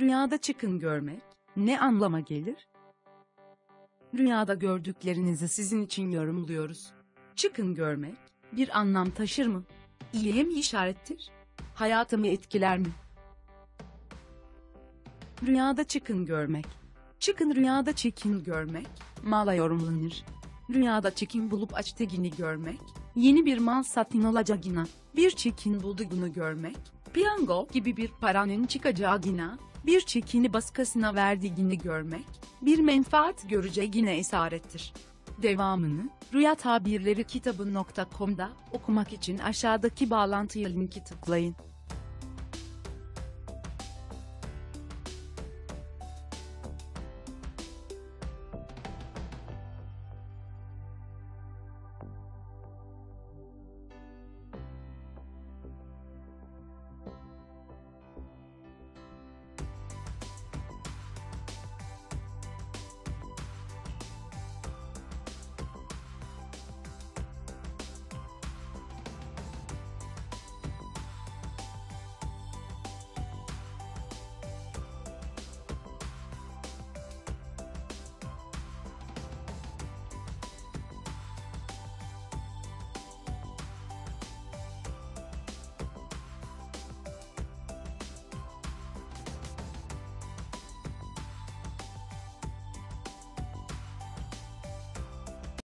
Rüyada çıkın görmek ne anlama gelir? Rüyada gördüklerinizi sizin için yorumluyoruz. Çıkın görmek bir anlam taşır mı? İyiye mi işarettir? Hayatımı etkiler mi? Rüyada çıkın görmek. Çıkın rüyada çekin görmek, mala yorumlanır. Rüyada çekin bulup açtığını görmek, yeni bir mal satın alacağına, bir çekin bulduğunu görmek, piyango gibi bir paranın çıkacağına, bir çekini baskısına verdiğini görmek, bir menfaat göreceğine esarettir. Devamını, Rüya Tabirleri kitabı.com'da okumak için aşağıdaki bağlantıya linki tıklayın.